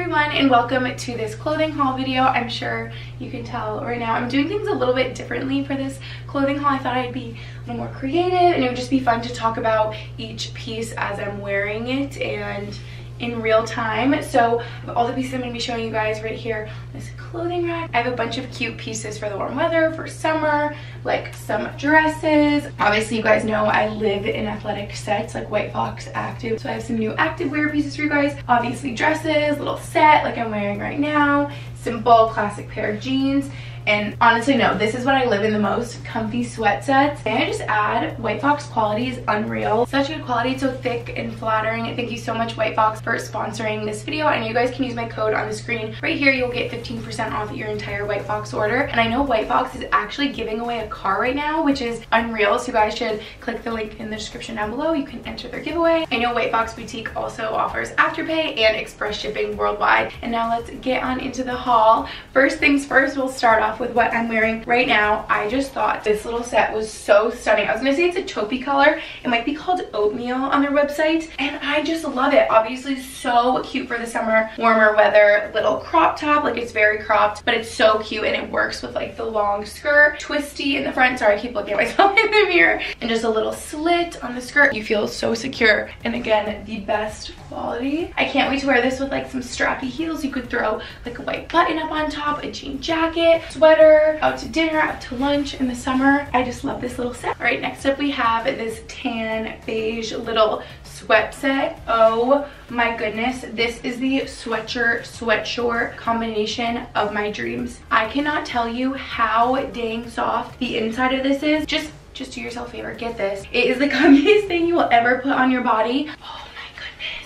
everyone and welcome to this clothing haul video. I'm sure you can tell right now I'm doing things a little bit differently for this clothing haul. I thought I'd be a little more creative and it would just be fun to talk about each piece as I'm wearing it and in real time. So all the pieces I'm going to be showing you guys right here this clothing rack. I have a bunch of cute pieces for the warm weather, for summer, like some dresses. Obviously you guys know I live in athletic sets like White Fox Active. So I have some new active wear pieces for you guys. Obviously dresses, little set like I'm wearing right now, simple classic pair of jeans and honestly, no, this is what I live in the most, comfy sweat sets. May I just add, White Fox quality is unreal. Such good quality, so thick and flattering. Thank you so much, White Fox, for sponsoring this video. And you guys can use my code on the screen. Right here, you'll get 15% off your entire White Fox order. And I know White Fox is actually giving away a car right now, which is unreal. So you guys should click the link in the description down below. You can enter their giveaway. I know White Fox Boutique also offers Afterpay and express shipping worldwide. And now let's get on into the haul. First things first, we'll start off with what I'm wearing right now. I just thought this little set was so stunning. I was gonna say it's a taupey color. It might be called oatmeal on their website. And I just love it. Obviously so cute for the summer, warmer weather. Little crop top, like it's very cropped, but it's so cute and it works with like the long skirt. Twisty in the front. Sorry, I keep looking at myself in the mirror. And just a little slit on the skirt. You feel so secure. And again, the best quality. I can't wait to wear this with like some strappy heels. You could throw like a white button up on top, a jean jacket, sweater, out to dinner, out to lunch in the summer. I just love this little set. All right, next up we have this tan beige little sweat set. Oh my goodness, this is the sweatshirt sweatshort combination of my dreams. I cannot tell you how dang soft the inside of this is. Just just do yourself a favor, get this. It is the comfiest thing you will ever put on your body. Oh,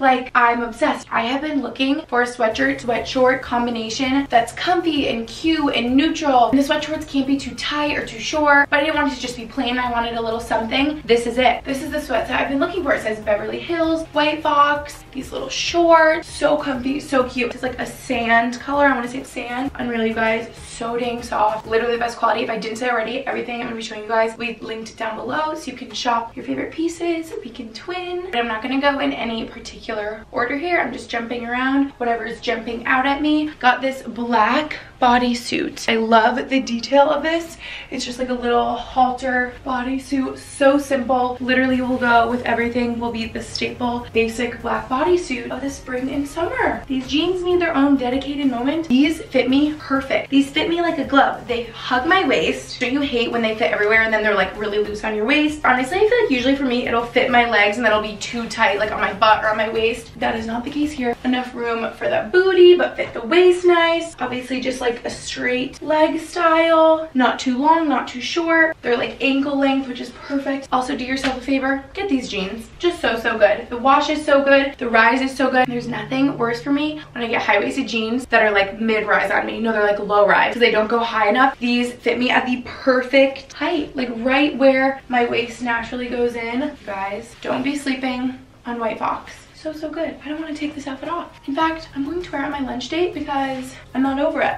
like, I'm obsessed. I have been looking for a sweatshirt, sweatshort combination that's comfy and cute and neutral. And the sweatshorts can't be too tight or too short, but I didn't want it to just be plain. I wanted a little something. This is it. This is the sweat that I've been looking for. It says Beverly Hills, White Fox, these little shorts. So comfy, so cute. It's like a sand color. I want to say it's sand. Unreal, you guys. So dang soft. Literally the best quality. If I didn't say already, everything I'm going to be showing you guys, we linked it down below so you can shop your favorite pieces. We can twin. But I'm not going to go in any particular particular order here. I'm just jumping around, whatever is jumping out at me. Got this black bodysuit. I love the detail of this. It's just like a little halter bodysuit. So simple. Literally will go with everything. Will be the staple basic black bodysuit of the spring and summer. These jeans need their own dedicated moment. These fit me perfect. These fit me like a glove. They hug my waist. Don't you hate when they fit everywhere and then they're like really loose on your waist? Honestly, I feel like usually for me, it'll fit my legs and that'll be too tight like on my butt or on my waist. That is not the case here. Enough room for the booty, but fit the waist nice. Obviously just like like a straight leg style. Not too long, not too short. They're like ankle length, which is perfect. Also, do yourself a favor, get these jeans. Just so, so good. The wash is so good. The rise is so good. There's nothing worse for me when I get high-waisted jeans that are like mid-rise on me. You know, they're like low-rise because they don't go high enough. These fit me at the perfect height, like right where my waist naturally goes in. guys, don't be sleeping on White Fox so, so good. I don't want to take this outfit off. In fact, I'm going to wear it on my lunch date because I'm not over it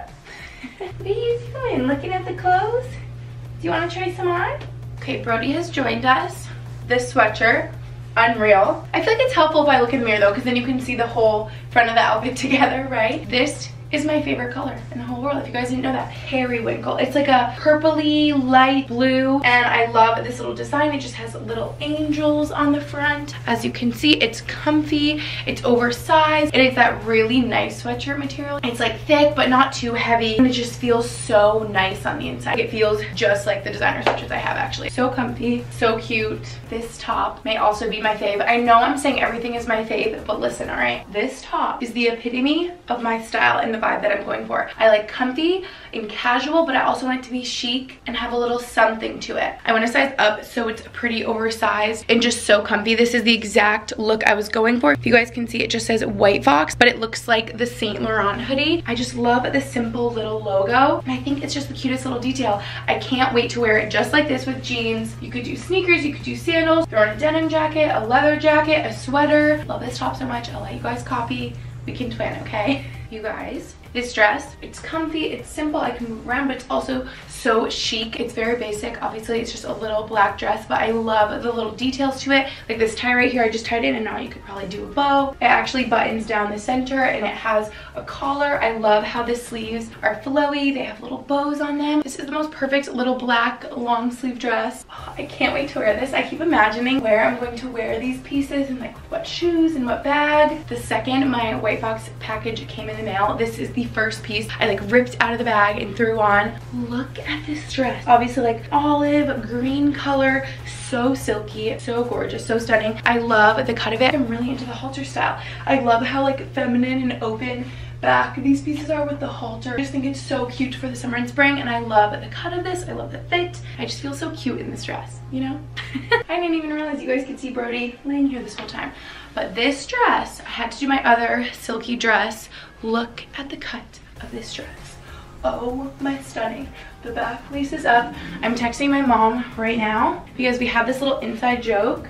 what are you doing? Looking at the clothes? Do you want to try some on? Okay, Brody has joined us. This sweatshirt, unreal. I feel like it's helpful if I look in the mirror though, because then you can see the whole front of the outfit together, right? This is my favorite color in the whole world. If you guys didn't know that, periwinkle. It's like a purpley light blue and I love this little design. It just has little angels on the front. As you can see, it's comfy, it's oversized, and it's that really nice sweatshirt material. It's like thick but not too heavy and it just feels so nice on the inside. It feels just like the designer sweatshirts I have actually. So comfy, so cute. This top may also be my fave. I know I'm saying everything is my fave, but listen, all right? This top is the epitome of my style in the vibe that I'm going for. I like comfy and casual, but I also want it to be chic and have a little something to it. I want to size up so it's pretty oversized and just so comfy. This is the exact look I was going for. If you guys can see, it just says White Fox, but it looks like the Saint Laurent hoodie. I just love the simple little logo, and I think it's just the cutest little detail. I can't wait to wear it just like this with jeans. You could do sneakers, you could do sandals, throw on a denim jacket, a leather jacket, a sweater. Love this top so much. I'll let you guys copy. We can twin, okay? you guys. This dress, it's comfy, it's simple, I can move around, but it's also so chic. It's very basic. Obviously, it's just a little black dress, but I love the little details to it. Like this tie right here, I just tied it and now you could probably do a bow. It actually buttons down the center and it has a collar. I love how the sleeves are flowy. They have little bows on them. This is the most perfect little black long sleeve dress. Oh, I can't wait to wear this. I keep imagining where I'm going to wear these pieces and like what shoes and what bag. The second my White Fox package came in the mail, this is the first piece I like ripped out of the bag and threw on. Look at this dress. Obviously like olive green color, so silky, so gorgeous, so stunning. I love the cut of it. I'm really into the halter style. I love how like feminine and open back these pieces are with the halter. I just think it's so cute for the summer and spring and I love the cut of this. I love the fit. I just feel so cute in this dress, you know? I didn't even realize you guys could see Brody laying here this whole time. But this dress, I had to do my other silky dress. Look at the cut of this dress. Oh my stunning. The back laces up. I'm texting my mom right now because we have this little inside joke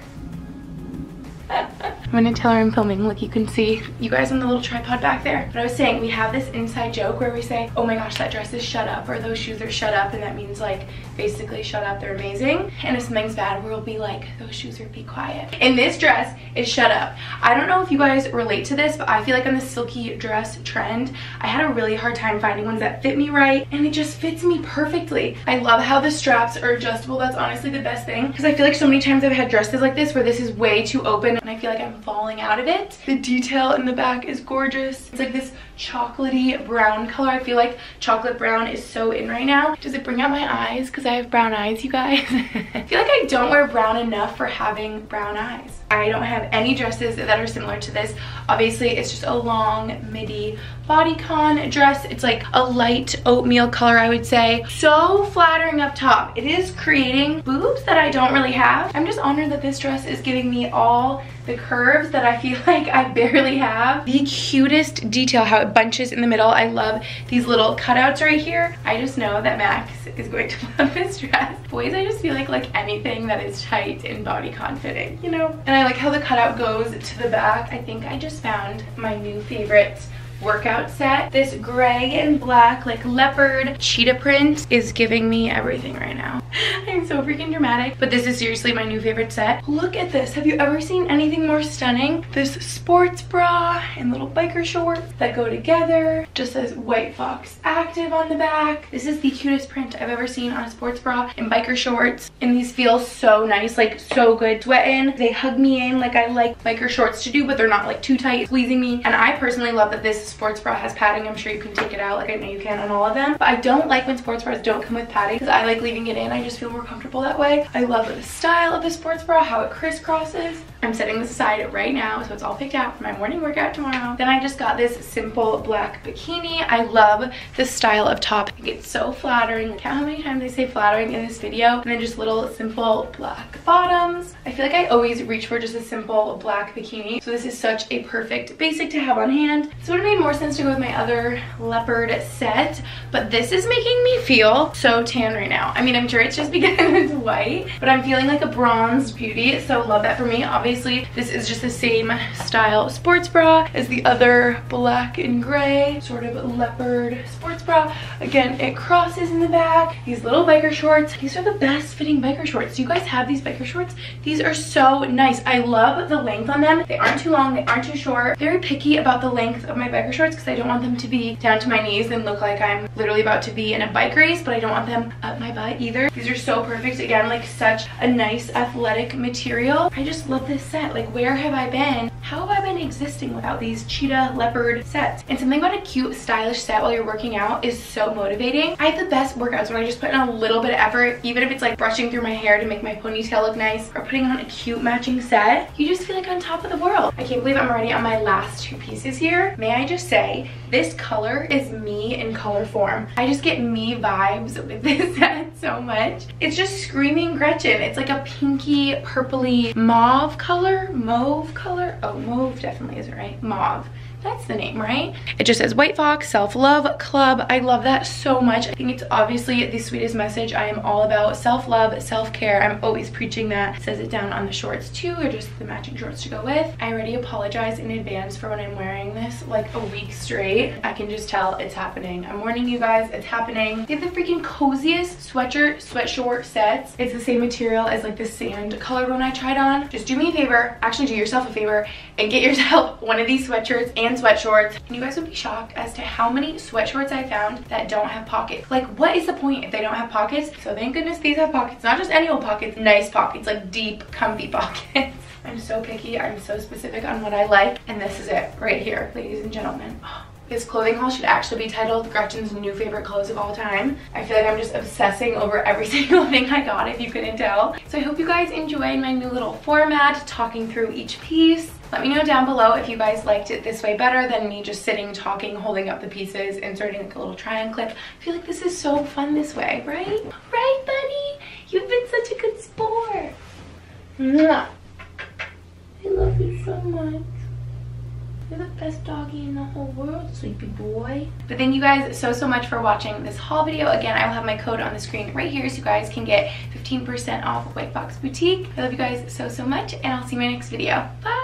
I'm gonna tell her I'm filming. Look, you can see you guys on the little tripod back there. But I was saying, we have this inside joke where we say, oh my gosh, that dress is shut up, or those shoes are shut up, and that means like, basically shut up, they're amazing. And if something's bad, we'll be like, those shoes are be quiet. And this dress is shut up. I don't know if you guys relate to this, but I feel like on the silky dress trend, I had a really hard time finding ones that fit me right, and it just fits me perfectly. I love how the straps are adjustable. That's honestly the best thing, because I feel like so many times I've had dresses like this where this is way too open and I feel like I'm falling out of it. The detail in the back is gorgeous. It's like this chocolatey brown color. I feel like chocolate brown is so in right now. Does it bring out my eyes? Because I have brown eyes, you guys. I feel like I don't wear brown enough for having brown eyes. I don't have any dresses that are similar to this. Obviously, it's just a long midi bodycon dress. It's like a light oatmeal color, I would say. So flattering up top. It is creating boobs that I don't really have. I'm just honored that this dress is giving me all the curves that I feel like I barely have. The cutest detail, how it bunches in the middle. I love these little cutouts right here. I just know that Max is going to love this dress. Boys, I just feel like like anything that is tight and bodycon fitting, you know? And I like how the cutout goes to the back. I think I just found my new favorite workout set. This gray and black like leopard cheetah print is giving me everything right now. I'm so freaking dramatic, but this is seriously my new favorite set. Look at this. Have you ever seen anything more stunning? This sports bra and little biker shorts that go together. Just says White Fox Active on the back. This is the cutest print I've ever seen on a sports bra and biker shorts. And these feel so nice, like so good. Sweat in. They hug me in like I like biker shorts to do, but they're not like too tight, squeezing me. And I personally love that this sports bra has padding. I'm sure you can take it out like I know you can on all of them. But I don't like when sports bras don't come with padding because I like leaving it in. I just feel more comfortable that way. I love the style of the sports bra, how it crisscrosses. I'm setting this aside right now so it's all picked out for my morning workout tomorrow. Then I just got this simple black bikini. I love this style of top. It's so flattering. Count how many times I say flattering in this video. And then just little simple black bottoms. I feel like I always reach for just a simple black bikini. So this is such a perfect basic to have on hand. It would have made more sense to go with my other leopard set. But this is making me feel so tan right now. I mean, I'm sure it's just because it's white. But I'm feeling like a bronze beauty. So love that for me. Obviously this is just the same style sports bra as the other black and gray sort of leopard sports bra. Again, it crosses in the back. These little biker shorts. These are the best fitting biker shorts. Do you guys have these biker shorts? These are so nice. I love the length on them. They aren't too long. They aren't too short. Very picky about the length of my biker shorts because I don't want them to be down to my knees and look like I'm literally about to be in a bike race, but I don't want them up my butt either. These are so perfect. Again, like such a nice athletic material. I just love this set? Like where have I been? How have I been existing without these cheetah leopard sets? And something about a cute stylish set while you're working out is so motivating. I have the best workouts when I just put in a little bit of effort, even if it's like brushing through my hair to make my ponytail look nice or putting on a cute matching set. You just feel like on top of the world. I can't believe I'm already on my last two pieces here. May I just say, this color is me in color form. I just get me vibes with this set so much. It's just screaming Gretchen. It's like a pinky, purpley mauve color, mauve color. Oh, mauve definitely isn't right. Mauve. That's the name, right? It just says White Fox Self-Love Club. I love that so much. I think it's obviously the sweetest message. I am all about self-love, self-care. I'm always preaching that. It says it down on the shorts too, or just the matching shorts to go with. I already apologize in advance for when I'm wearing this like a week straight. I can just tell it's happening. I'm warning you guys, it's happening. They have the freaking coziest sweatshirt, sweatshort sets. It's the same material as like the sand colored one I tried on. Just do me a favor, actually do yourself a favor, and get yourself one of these sweatshirts and sweatshorts. And you guys would be shocked as to how many sweatshorts I found that don't have pockets. Like what is the point if they don't have pockets? So thank goodness these have pockets, not just any old pockets, nice pockets, like deep, comfy pockets. I'm so picky, I'm so specific on what I like, and this is it right here, ladies and gentlemen. This clothing haul should actually be titled Gretchen's new favorite clothes of all time. I feel like I'm just obsessing over every single thing I got if you couldn't tell. So I hope you guys enjoyed my new little format, talking through each piece. Let me know down below if you guys liked it this way better than me just sitting, talking, holding up the pieces, inserting like a little try-on clip. I feel like this is so fun this way, right? Right, buddy? You've been such a good sport. I love you so much. You're the best doggy in the whole world, sleepy boy. But thank you guys so, so much for watching this haul video. Again, I will have my code on the screen right here so you guys can get 15% off White Fox Boutique. I love you guys so, so much, and I'll see you in my next video. Bye!